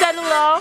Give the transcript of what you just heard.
在路上